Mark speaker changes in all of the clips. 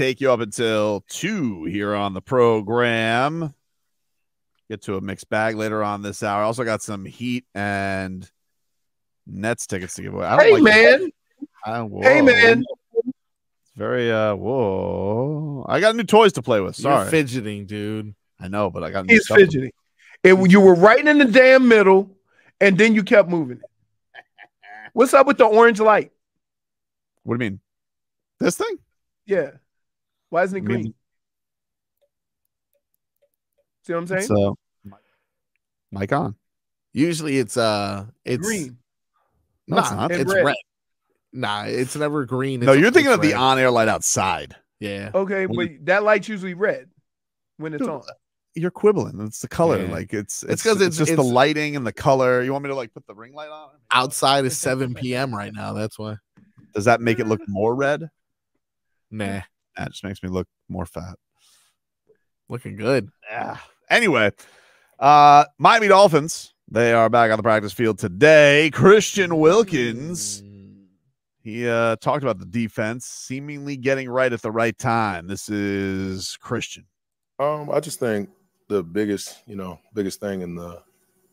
Speaker 1: take you up until two here on the program. Get to a mixed bag later on this hour. Also got some Heat and Nets tickets to give away.
Speaker 2: Hey like man.
Speaker 1: I,
Speaker 2: hey man.
Speaker 1: It's very uh whoa. I got new toys to play with. Sorry.
Speaker 3: You're fidgeting, dude.
Speaker 1: I know, but I got new
Speaker 2: He's fidgeting. And you were right in the damn middle, and then you kept moving What's up with the orange light?
Speaker 1: What do you mean? This thing?
Speaker 2: Yeah. Why isn't it green? Mean, See what I'm saying?
Speaker 1: So, mic on.
Speaker 3: Usually it's uh it's
Speaker 2: green.
Speaker 1: No, nah, it's not.
Speaker 3: It's red. red. Nah, it's never green. It's
Speaker 1: no, you're thinking of red. the on-air light outside.
Speaker 3: Yeah.
Speaker 2: Okay, when but you, that light's usually red when it's Dude, on.
Speaker 1: You're quibbling. It's the color. Yeah. Like it's it's because it's, it's, just it's, the lighting and the color. You want me to like put the ring light on?
Speaker 3: Outside is 7 p.m. right now. That's why.
Speaker 1: Does that make it look more red?
Speaker 3: Nah.
Speaker 1: That just makes me look more fat.
Speaker 3: Looking good.
Speaker 1: Yeah. Anyway, uh Miami Dolphins. They are back on the practice field today. Christian Wilkins. He uh talked about the defense seemingly getting right at the right time. This is Christian.
Speaker 4: Um, I just think the biggest, you know, biggest thing and the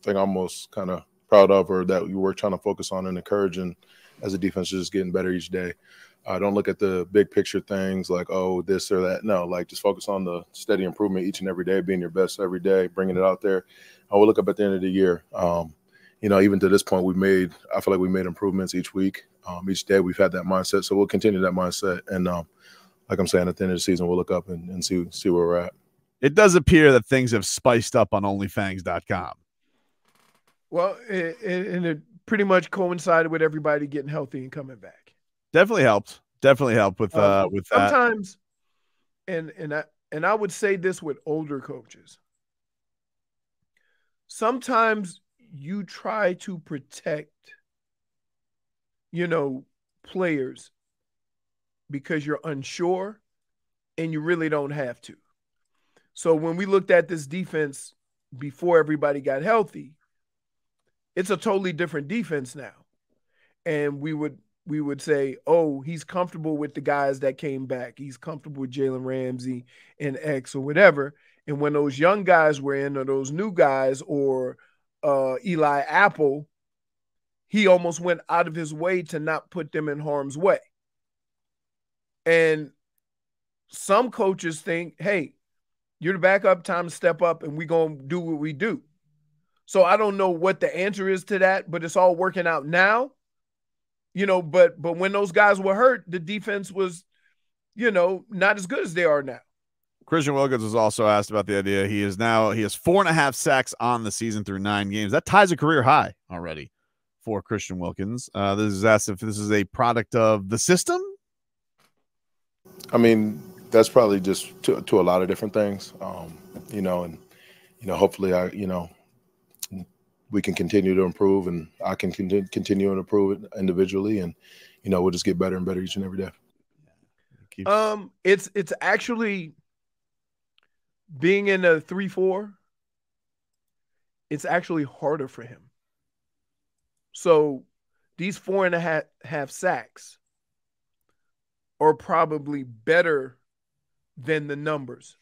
Speaker 4: thing I'm most kind of proud of or that we were trying to focus on and encouraging as a defense is just getting better each day. Uh, don't look at the big picture things like oh this or that. No, like just focus on the steady improvement each and every day, being your best every day, bringing it out there. I will look up at the end of the year. Um, you know, even to this point, we've made. I feel like we made improvements each week, um, each day. We've had that mindset, so we'll continue that mindset. And um, like I'm saying, at the end of the season, we'll look up and, and see see where we're at.
Speaker 1: It does appear that things have spiced up on OnlyFangs.com.
Speaker 2: Well, it, it, and it pretty much coincided with everybody getting healthy and coming back.
Speaker 1: Definitely helped. Definitely helped with uh um, with
Speaker 2: sometimes, that. and and I and I would say this with older coaches. Sometimes you try to protect, you know, players because you're unsure, and you really don't have to. So when we looked at this defense before everybody got healthy, it's a totally different defense now. And we would we would say, oh, he's comfortable with the guys that came back. He's comfortable with Jalen Ramsey and X or whatever. And when those young guys were in, or those new guys, or uh, Eli Apple, he almost went out of his way to not put them in harm's way. And some coaches think, hey, you're the backup, time to step up, and we're going to do what we do. So I don't know what the answer is to that, but it's all working out now. You know, but but when those guys were hurt, the defense was, you know, not as good as they are now.
Speaker 1: Christian Wilkins was also asked about the idea. He is now he has four and a half sacks on the season through nine games. That ties a career high already for Christian Wilkins. Uh, this is asked if this is a product of the system.
Speaker 4: I mean, that's probably just to, to a lot of different things, um, you know, and you know, hopefully, I you know, we can continue to improve and I can continue, continue to improve it individually and you know we'll just get better and better each and every day.
Speaker 2: Um it's it's actually being in a 3-4 it's actually harder for him. So these four and a half half sacks are probably better than the numbers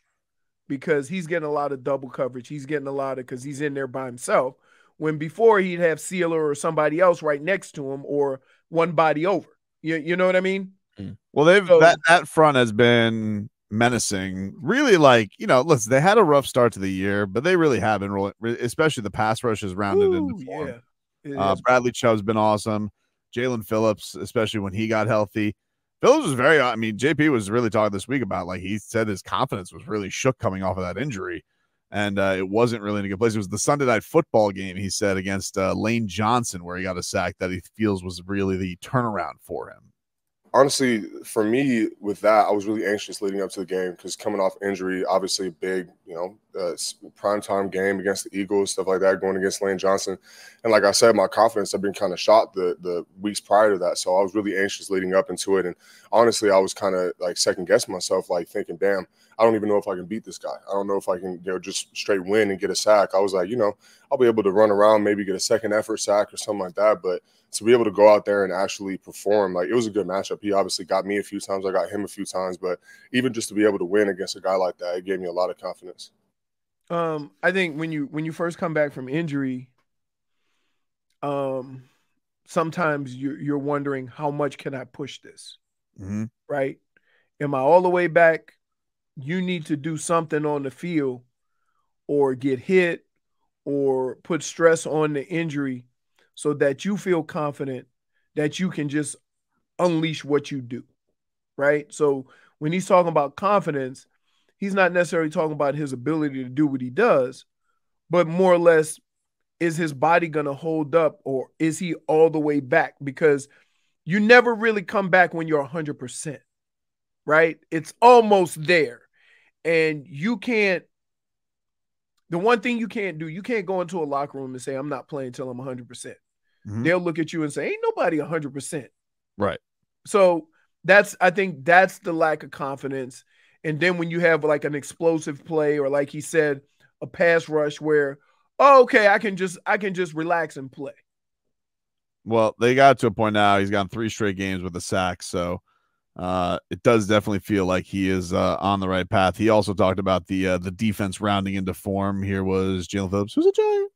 Speaker 2: because he's getting a lot of double coverage. He's getting a lot of because he's in there by himself when before he'd have Sieler or somebody else right next to him or one body over. You, you know what I mean?
Speaker 1: Mm. Well, they've so, that that front has been menacing. Really, like you know, listen, they had a rough start to the year, but they really have been rolling. Especially the pass rush has rounded ooh, into form. Yeah, uh, Bradley Chubb's been awesome. Jaelan Phillips, especially when he got healthy. Phillips was very. I mean, JP was really talking this week about like he said his confidence was really shook coming off of that injury and uh, it wasn't really in a good place. It was the Sunday night football game he said against uh, Lane Johnson where he got a sack that he feels was really the turnaround for him.
Speaker 5: Honestly, for me with that, I was really anxious leading up to the game because coming off injury, obviously a big, you know, uh, primetime game against the Eagles, stuff like that, going against Lane Johnson. And like I said, my confidence had been kind of shot the the weeks prior to that. So I was really anxious leading up into it. And honestly, I was kind of like second guessing myself, like thinking, damn, I don't even know if I can beat this guy. I don't know if I can, you know, just straight win and get a sack. I was like, you know, I'll be able to run around, maybe get a second effort sack or something like that. But to be able to go out there and actually perform, like it was a good matchup. He obviously got me a few times, I got him a few times, but even just to be able to win against a guy like that, it gave me a lot of confidence.
Speaker 2: Um, I think when you when you first come back from injury, um, sometimes you're you're wondering how much can I push this,
Speaker 1: mm-hmm.
Speaker 2: right? Am I all the way back? You need to do something on the field, or get hit, or put stress on the injury so that you feel confident that you can just unleash what you do. Right. So when he's talking about confidence, he's not necessarily talking about his ability to do what he does, but more or less, is his body going to hold up or is he all the way back? Because you never really come back when you're 100%, right? It's almost there. And you can't, the one thing you can't do, you can't go into a locker room and say, I'm not playing until I'm 100% mm-hmm. they'll look at you and say, "Ain't nobody hundred percent."
Speaker 1: Right.
Speaker 2: So that's I think that's the lack of confidence. And then when you have like an explosive play or like he said, a pass rush where, oh, okay, I can just I can just relax and play.
Speaker 1: Well, they got to a point now. He's gone three straight games with a sack, so uh, it does definitely feel like he is uh, on the right path. He also talked about the uh, the defense rounding into form. Here was Jaelan Phillips, who's a giant.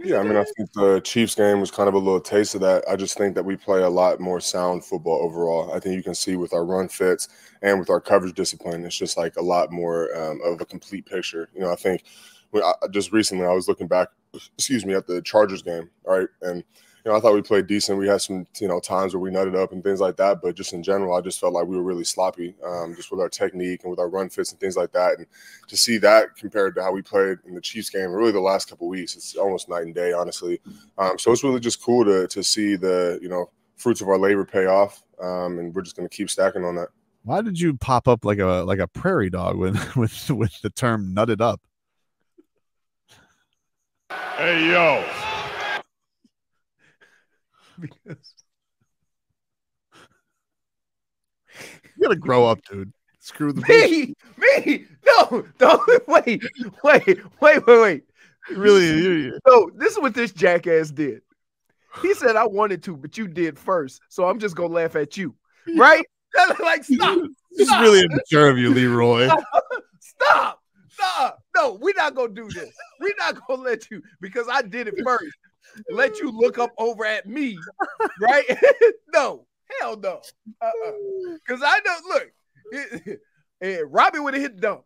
Speaker 5: Yeah, I mean, I think the Chiefs game was kind of a little taste of that. I just think that we play a lot more sound football overall. I think you can see with our run fits and with our coverage discipline, it's just like a lot more um, of a complete picture. You know, I think when I, just recently I was looking back, excuse me, at the Chargers game, right, and you know, I thought we played decent. We had some, you know, times where we nutted up and things like that. But just in general, I just felt like we were really sloppy, um, just with our technique and with our run fits and things like that. And to see that compared to how we played in the Chiefs game, really the last couple weeks, it's almost night and day, honestly. Um, so it's really just cool to to see the, you know, fruits of our labor pay off, um, and we're just going to keep stacking on that.
Speaker 1: Why did you pop up like a like a prairie dog with with with the term nutted up?
Speaker 6: Hey yo
Speaker 1: because you gotta grow up, dude. Screw the
Speaker 2: me, me. No, don't wait, wait, wait, wait, wait.
Speaker 1: Really?
Speaker 2: No, this is what this jackass did. He said I wanted to, but you did first, so I'm just gonna laugh at you, right? like stop.
Speaker 1: This is really immature of you, Leroy.
Speaker 2: Stop. Stop. No, we're not gonna do this. We're not gonna let you because I did it first let you look up over at me, right? no, hell no. Uh-uh. Cause I know, look, it, it, eh, Robbie would have hit dump.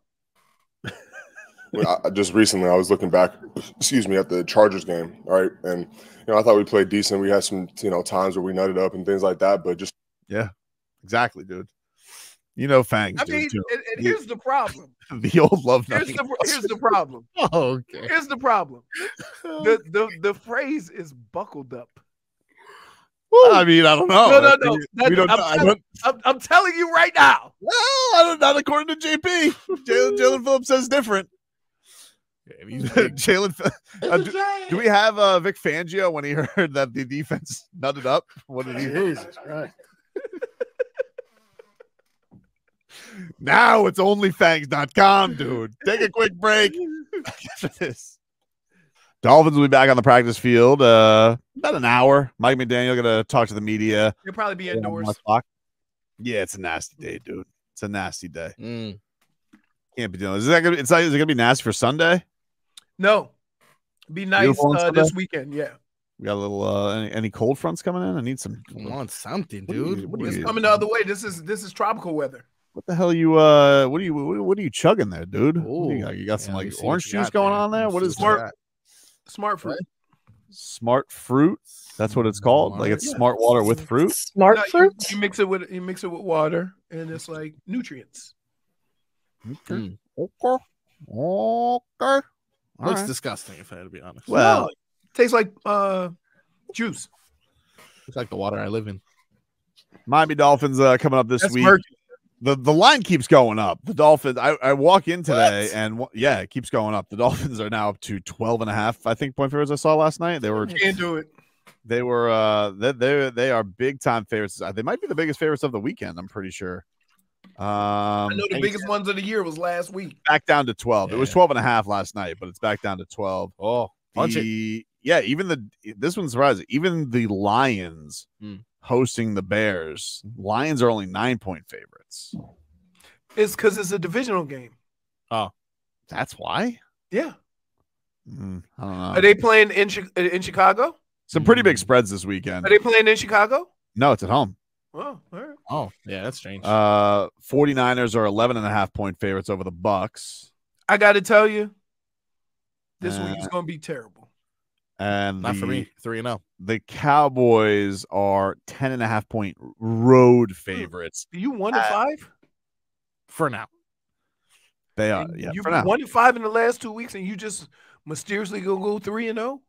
Speaker 5: I, just recently I was looking back, excuse me, at the Chargers game, right? And you know, I thought we played decent. We had some, you know, times where we nutted up and things like that, but just
Speaker 1: yeah, exactly, dude. You know, Fangs.
Speaker 2: I mean, and, and, here's the problem.
Speaker 1: the old love.
Speaker 2: Here's the, here's the problem.
Speaker 1: oh, okay.
Speaker 2: Here's the problem. The the the phrase is buckled up.
Speaker 1: I mean, I don't know.
Speaker 2: No, no, no. That, we don't, I'm, I don't, I'm, I'm, telling you right now.
Speaker 1: Well, not according to JP. Jaelan Phillips says different. Jaelan, uh, do, do, we have uh, Vic Fangio when he heard that the defense nutted up? What did he?
Speaker 2: Jesus Christ.
Speaker 1: Now it's onlyfangs.com, dude. Take a quick break. this. Dolphins will be back on the practice field uh about an hour. Mike McDaniel gonna talk to the media.
Speaker 2: You'll probably be indoors.
Speaker 1: Yeah, it's a nasty day, dude. It's a nasty day.
Speaker 3: Mm.
Speaker 1: Can't be doing. Is that gonna? It's like, is it gonna be nasty for Sunday?
Speaker 2: No, be nice uh, this weekend. Yeah.
Speaker 1: We got a little uh any, any, cold fronts coming in. I need some.
Speaker 3: Come on, something, dude.
Speaker 2: What it's coming the other way. This is this is tropical weather.
Speaker 1: What the hell are you uh what are you what, are you chugging there, dude? Ooh, you, got? you got some yeah, like orange juice going on there? What is
Speaker 2: smart smart fruit?
Speaker 1: Smart fruit. That's what it's called. Like it's yeah. smart water with fruit.
Speaker 7: Smart no, fruit.
Speaker 2: You, you, mix it with you mix it with water, and it's like nutrients.
Speaker 1: Okay. Mm. Okay. Okay.
Speaker 3: Looks right. disgusting, if I had to be honest.
Speaker 1: Well,
Speaker 2: no, tastes like uh juice.
Speaker 3: It's like the water I live in.
Speaker 1: Miami Dolphins uh, coming up this
Speaker 2: That's
Speaker 1: week.
Speaker 2: Murky.
Speaker 1: The the line keeps going up. The Dolphins. I, I walk in today
Speaker 2: What?
Speaker 1: and yeah, it keeps going up. The Dolphins are now up to 12 and a half. I think point favorites I saw last night. They were
Speaker 2: Can't do it.
Speaker 1: they were uh they they they are big time favorites. They might be the biggest favorites of the weekend. I'm pretty sure. Um,
Speaker 2: I know the biggest ones of the year was last week.
Speaker 1: back down to 12. It was
Speaker 3: Yeah.
Speaker 1: 12 and a half last night, but it's back down to 12.
Speaker 3: Oh.
Speaker 1: The, yeah, even the this one's surprising. Even the Lions
Speaker 3: Hmm.
Speaker 1: Hosting the Bears. Lions are only nine point favorites.
Speaker 2: It's because it's a divisional game.
Speaker 1: Oh, that's why.
Speaker 2: Yeah.
Speaker 1: Mm, I don't know.
Speaker 2: Are they playing in in Chicago?
Speaker 1: Some pretty big
Speaker 3: Mm.
Speaker 1: spreads this weekend.
Speaker 2: Are they playing in Chicago?
Speaker 1: No, it's at home.
Speaker 2: Oh, all right.
Speaker 3: Oh, yeah, that's strange.
Speaker 1: Uh 49ers are 11 and a half point favorites over the Bucs.
Speaker 2: I got to tell you, this
Speaker 1: Uh,
Speaker 2: week is going to be terrible.
Speaker 1: And
Speaker 3: Not
Speaker 1: the,
Speaker 3: for me. Three and oh. zero.
Speaker 1: The Cowboys are 10 and a half point road favorites.
Speaker 2: You one to five?
Speaker 3: for now.
Speaker 1: They are,
Speaker 2: And
Speaker 1: yeah,
Speaker 2: you
Speaker 1: for now.
Speaker 2: one to five in the last two weeks, and you just mysteriously gonna go three and oh? zero.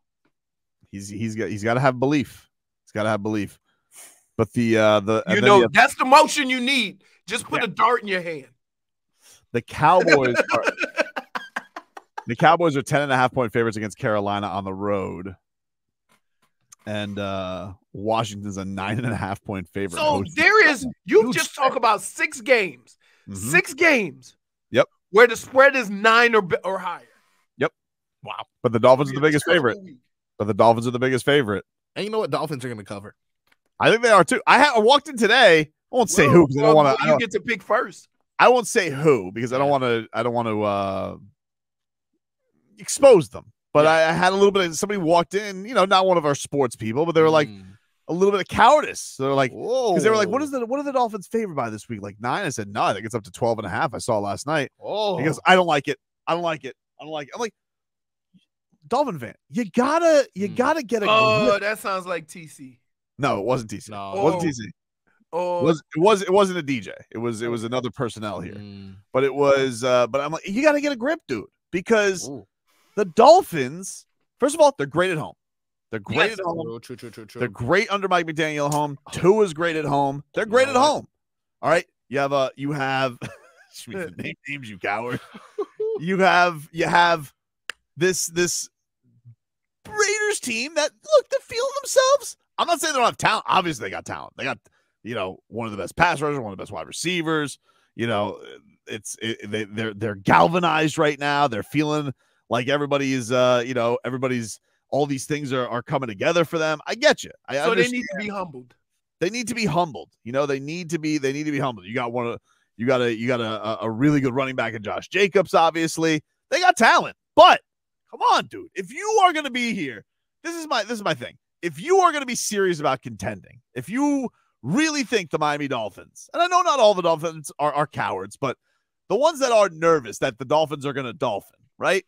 Speaker 1: He's he's got he's got to have belief. He's got to have belief. But the uh the
Speaker 2: You know
Speaker 1: have-
Speaker 2: that's the motion you need. Just put a dart in your hand.
Speaker 1: the Cowboys are the Cowboys are 10 and a half point favorites against Carolina on the road. And uh Washington's a nine and a half point favorite.
Speaker 2: So there is you
Speaker 1: Huge
Speaker 2: just talk about six games,
Speaker 1: Mhm.
Speaker 2: six games.
Speaker 1: Yep.
Speaker 2: Where the spread is nine or or higher. Yep.
Speaker 3: Wow.
Speaker 1: But the Dolphins are the biggest favorite. But the Dolphins are the biggest favorite.
Speaker 3: And you know what? Dolphins are going to cover.
Speaker 1: I think they are too. I, ha- I walked in today. I won't say who because I don't want to.
Speaker 2: You get to pick first.
Speaker 1: I won't say who because I don't want to. I don't want to uh, expose them. But I, I had a little bit of somebody walked in. You know, not one of our sports people, but they were like
Speaker 3: Mm.
Speaker 1: a little bit of cowardice. They're like because they were like, "What is the what are the Dolphins favored by this week?" Like nine. I said, "No, I think it's up to 12 and a half." I saw last night.
Speaker 3: Oh,
Speaker 1: He goes, "I don't like it. I don't like it. I don't like it." I'm like, Dolphin fan, you gotta you
Speaker 3: Mm.
Speaker 1: gotta get a
Speaker 2: Oh,
Speaker 1: grip.
Speaker 2: that sounds like TC.
Speaker 1: No, it wasn't TC.
Speaker 3: No.
Speaker 1: It wasn't
Speaker 2: Oh.
Speaker 1: TC.
Speaker 2: Oh,
Speaker 1: It was it was it wasn't a DJ. It was it was another personnel here.
Speaker 3: Mm.
Speaker 1: But it was uh but I'm like you got to get a grip, dude, because
Speaker 3: Ooh.
Speaker 1: The Dolphins, first of all, they're great at home. They're great
Speaker 2: Yes.
Speaker 1: at home.
Speaker 3: True, true, true, true, true.
Speaker 1: They're great under Mike McDaniel at home. Oh. Tua is great at home. They're great at home. All right. You have a you have Schmidt, name names you coward. You have you have this this Raiders team that look they're feeling themselves. I'm not saying they don't have talent. Obviously, they got talent. They got you know one of the best pass rushers, one of the best wide receivers. You know, it's it, they they're they're galvanized right now. They're feeling like everybody's uh you know everybody's all these things are, are coming together for them. I get you. I
Speaker 2: so they need to be humbled.
Speaker 1: they need to be humbled. You know, they need to be they need to be humbled. You got one of you got a you got a, a- a really good running back in Josh Jacobs, obviously. They got talent. But come on, dude. If you are gonna be here, this is my this is my thing. If you are gonna be serious about contending, if you really think the Miami Dolphins, and I know not all the Dolphins are, are cowards, but the ones that are nervous that the Dolphins are gonna dolphin, right?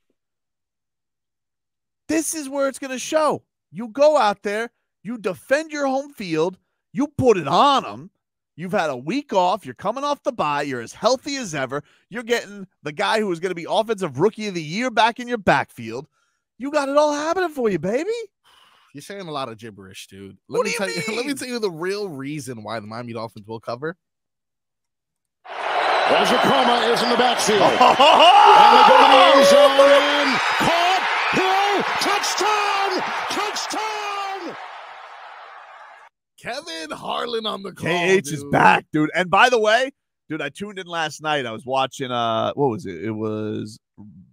Speaker 1: This is where it's gonna show. You go out there, you defend your home field, you put it on them. You've had a week off. You're coming off the bye. You're as healthy as ever. You're getting the guy who is going to be offensive rookie of the year back in your backfield. You got it all happening for you, baby.
Speaker 3: You're saying a lot of gibberish, dude.
Speaker 1: What
Speaker 3: Let me
Speaker 1: do
Speaker 3: tell
Speaker 1: you
Speaker 3: you. Let me tell you the real reason why the Miami Dolphins will cover.
Speaker 6: Ojikoma is in the backfield. And they go to the end zone. Touchdown. Touchdown.
Speaker 3: Kevin Harlan on the call.
Speaker 1: KH is back, dude. And by the way, dude, I tuned in last night. I was watching uh what was it? It was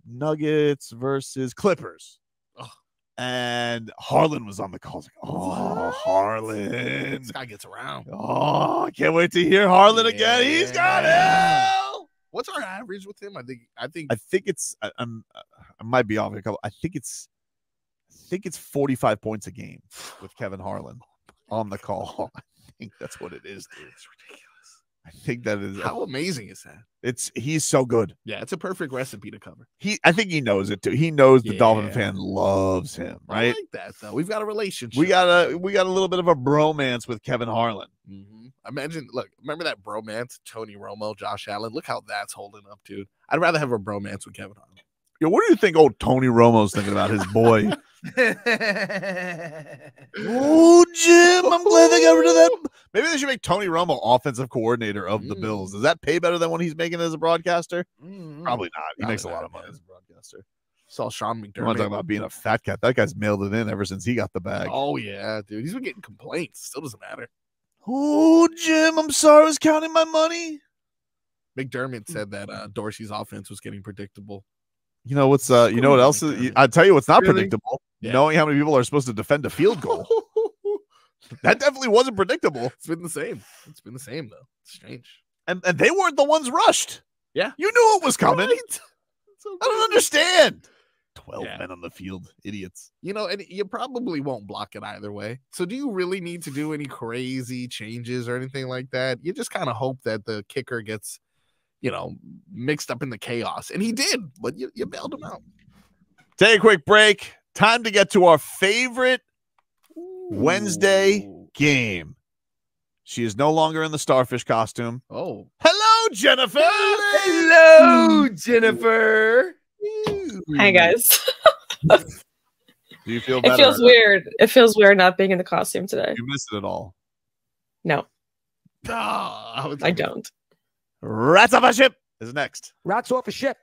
Speaker 1: Nuggets versus Clippers.
Speaker 3: Oh.
Speaker 1: And Harlan was on the call. Like, oh, Harlan.
Speaker 3: This guy gets around.
Speaker 1: Oh, I can't wait to hear Harlan again. He's got it.
Speaker 3: What's our average with him? I think. I think.
Speaker 1: I think it's I, I'm I might be off a couple. I think it's think it's 45 points a game with Kevin Harlan on the call. I think that's what it is, dude.
Speaker 3: It's ridiculous.
Speaker 1: I think that is
Speaker 3: How amazing is that?
Speaker 1: it's he's so good.
Speaker 3: Yeah, it's a perfect recipe to cover.
Speaker 1: He I think he knows it too. He knows the Dolphin fan loves him,
Speaker 3: I
Speaker 1: right?
Speaker 3: like that though. We've got a relationship.
Speaker 1: We got a we got a little bit of a bromance with Kevin Harlan.
Speaker 3: hmm Imagine, look, remember that bromance, Tony Romo, Josh Allen. Look how that's holding up, dude. I'd rather have a bromance with Kevin Harlan.
Speaker 1: Yo, what do you think old Tony Romo's thinking about his boy? oh, Jim, I'm glad they got rid of that. Maybe they should make Tony Romo offensive coordinator of the
Speaker 3: Mm.
Speaker 1: Bills. Does that pay better than what he's making as a broadcaster?
Speaker 3: Mm,
Speaker 1: Probably not. He
Speaker 3: Probably
Speaker 1: makes a lot of money as a broadcaster.
Speaker 3: Saw Sean
Speaker 1: You
Speaker 3: McDermott.
Speaker 1: want to talk about being a fat cat? That guy's mailed it in ever since he got the bag.
Speaker 3: Oh yeah, dude. He's been getting complaints. Still doesn't matter.
Speaker 1: Oh, Jim, I'm sorry I was counting my money.
Speaker 3: McDermott said that uh, Dorsey's offense was getting predictable.
Speaker 1: You know what's uh you know what else is I tell you what's not
Speaker 2: Really?
Speaker 1: predictable.
Speaker 3: Yeah.
Speaker 1: Knowing how many people are supposed to defend a field goal. that definitely wasn't predictable.
Speaker 3: It's been the same. It's been the same though. It's strange.
Speaker 1: And and they weren't the ones rushed.
Speaker 3: Yeah.
Speaker 1: You knew it was coming.
Speaker 3: Right? So
Speaker 1: I don't understand. 12
Speaker 3: Yeah.
Speaker 1: men on the field. Idiots.
Speaker 3: You know, and you probably won't block it either way. So, do you really need to do any crazy changes or anything like that? You just kind of hope that the kicker gets, you know, mixed up in the chaos. And he did, but you, you bailed him out.
Speaker 1: Take a quick break. Time to get to our favorite Wednesday
Speaker 3: Ooh.
Speaker 1: game. She is no longer in the starfish costume.
Speaker 3: Oh.
Speaker 1: Hello, Jennifer.
Speaker 2: Hello, Jennifer.
Speaker 7: Hi guys.
Speaker 1: Do you feel better?
Speaker 7: It feels weird. It feels weird not being in the costume today.
Speaker 1: You missed it at all.
Speaker 7: No,
Speaker 3: Ah, I
Speaker 7: I don't.
Speaker 1: Rats off a ship is next.
Speaker 8: Rats off a ship.